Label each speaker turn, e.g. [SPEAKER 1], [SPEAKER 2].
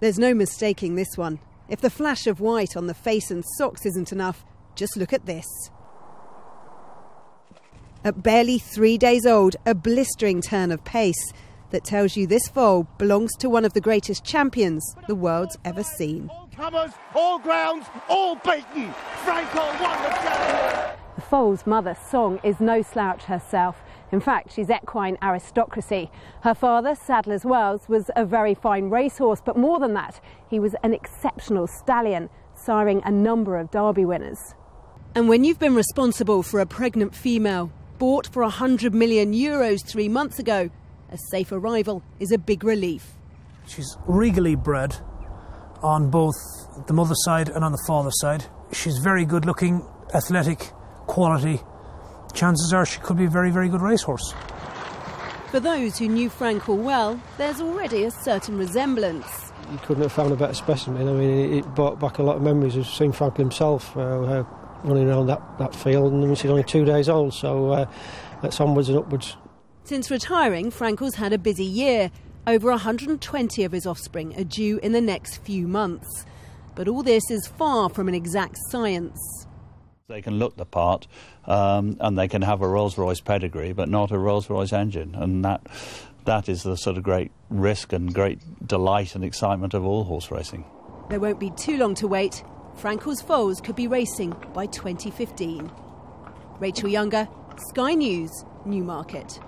[SPEAKER 1] There's no mistaking this one. If the flash of white on the face and socks isn't enough, just look at this. At barely three days old, a blistering turn of pace that tells you this foal belongs to one of the greatest champions the world's ever seen.
[SPEAKER 2] All comers, all grounds, all beaten. Frankel won the championship.
[SPEAKER 1] The foal's mother, Song, is no slouch herself. In fact, she's equine aristocracy. Her father, Sadler's Wells, was a very fine racehorse, but more than that, he was an exceptional stallion, siring a number of Derby winners. And when you've been responsible for a pregnant female, bought for 100 million euros three months ago, a safe arrival is a big relief.
[SPEAKER 3] She's regally bred on both the mother's side and on the father's side. She's very good looking, athletic, quality. Chances are she could be a very, very good racehorse.
[SPEAKER 1] For those who knew Frankel well, there's already a certain resemblance.
[SPEAKER 4] You couldn't have found a better specimen. I mean, it brought back a lot of memories of seeing Frankel himself uh, uh, running around that, that field, and I mean, she's only two days old, so uh, it's onwards and upwards.
[SPEAKER 1] Since retiring, Frankel's had a busy year. Over 120 of his offspring are due in the next few months. But all this is far from an exact science.
[SPEAKER 5] They can look the part um, and they can have a Rolls Royce pedigree, but not a Rolls Royce engine. And that, that is the sort of great risk and great delight and excitement of all horse racing.
[SPEAKER 1] There won't be too long to wait. Frankel's foals could be racing by 2015. Rachel Younger, Sky News, Newmarket.